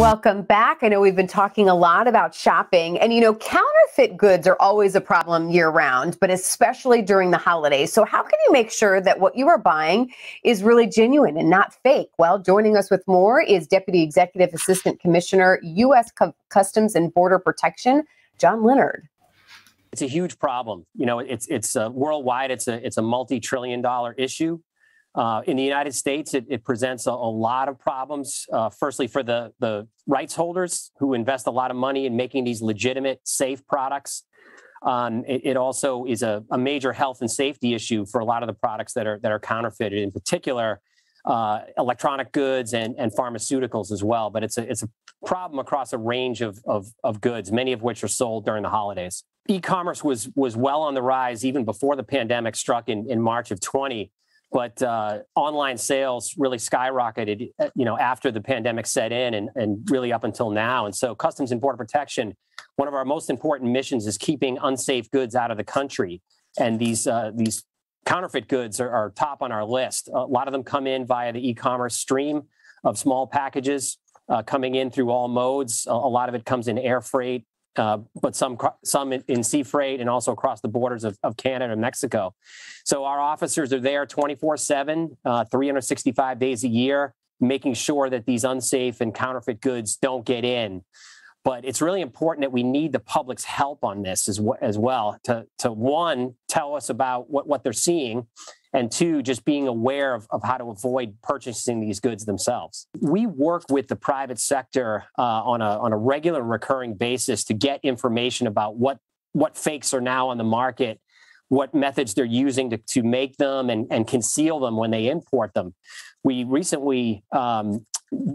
Welcome back. I know we've been talking a lot about shopping, and you know, counterfeit goods are always a problem year round, but especially during the holidays. So, how can you make sure that what you are buying is really genuine and not fake? Well, joining us with more is Deputy Executive Assistant Commissioner, U.S. Customs and Border Protection, John Leonard. It's a huge problem. You know, it's it's uh, worldwide. It's a it's a multi-trillion-dollar issue. Uh, in the United States, it, it presents a, a, lot of problems. Uh, firstly, for the, the rights holders who invest a lot of money in making these legitimate, safe products. Um, it, it, also is a, a, major health and safety issue for a lot of the products that are that are counterfeited, in particular, uh, electronic goods and, and pharmaceuticals as well. But it's a it's a problem across a range of, of, of goods, many of which are sold during the holidays. E-commerce was was well on the rise even before the pandemic struck in, in March of 20 but uh, online sales really skyrocketed, uh, you know, after the pandemic set in and, and really up until now. And so Customs and Border Protection, one of our most important missions is keeping unsafe goods out of the country. And these, uh, these counterfeit goods are, are top on our list. A lot of them come in via the e-commerce stream of small packages uh, coming in through all modes. A, a lot of it comes in air freight, uh, but some some in, sea freight and also across the borders of, of Canada and Mexico. So our officers are there 24 uh, 7, 365 days a year, making sure that these unsafe and counterfeit goods don't get in. But it's really important that we need the public's help on this as, as well to, to one, tell us about what, what they're seeing and two, just being aware of, of how to avoid purchasing these goods themselves. We work with the private sector uh, on, a, on a regular recurring basis to get information about what, what fakes are now on the market, what methods they're using to, to make them and, and conceal them when they import them. We recently um,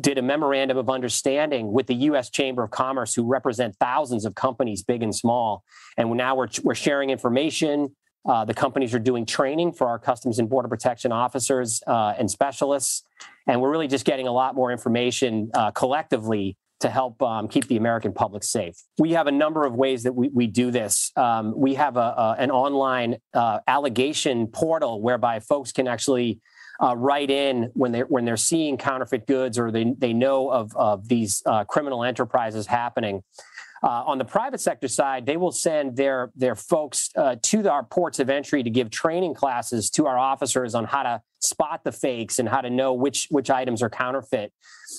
did a memorandum of understanding with the U.S. Chamber of Commerce, who represent thousands of companies, big and small. And now we're, we're sharing information, uh, the companies are doing training for our Customs and Border Protection officers uh, and specialists. And we're really just getting a lot more information uh, collectively to help um, keep the American public safe. We have a number of ways that we, we do this. Um, we have a, a, an online uh, allegation portal whereby folks can actually uh, write in when they're when they're seeing counterfeit goods or they, they know of, of these uh, criminal enterprises happening. Uh, on the private sector side, they will send their their folks uh, to our ports of entry to give training classes to our officers on how to spot the fakes and how to know which which items are counterfeit.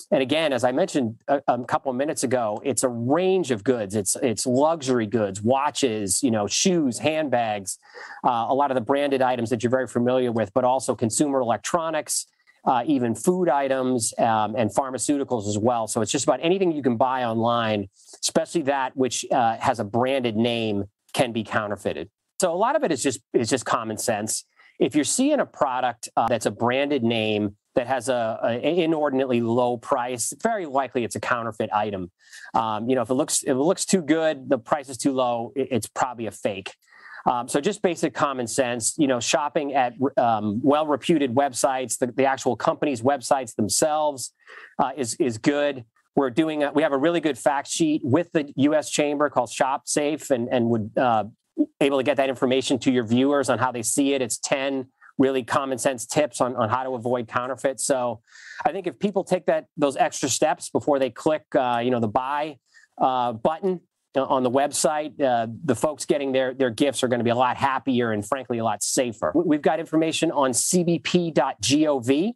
And again, as I mentioned a, a couple of minutes ago, it's a range of goods. It's it's luxury goods, watches, you know, shoes, handbags, uh, a lot of the branded items that you're very familiar with, but also consumer electronics uh, even food items um, and pharmaceuticals as well. So it's just about anything you can buy online, especially that which uh, has a branded name, can be counterfeited. So a lot of it is just is just common sense. If you're seeing a product uh, that's a branded name that has a, a, inordinately low price, very likely it's a counterfeit item. Um, you know, if it looks if it looks too good, the price is too low, it, it's probably a fake. Um, so just basic common sense, you know, shopping at um, well-reputed websites, the, the, actual company's websites themselves uh, is is good. We're doing a, we have a really good fact sheet with the U.S. Chamber called Shop Safe, and and would uh, able to get that information to your viewers on how they see it. It's ten really common sense tips on, on how to avoid counterfeit. So I think if people take that those extra steps before they click, uh, you know, the buy uh, button on the website, uh, the folks getting their, their gifts are going to be a lot happier and frankly a lot safer. We've got information on cbp.gov.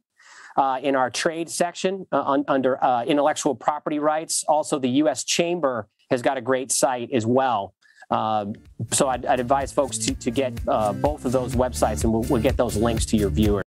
Uh, in our trade section uh, un, under uh, intellectual property rights. Also, the U.S. Chamber has got a great site as well. Um, so I'd, I'd, advise folks to, to get uh, both of those websites, and we'll, we'll get those links to your viewers.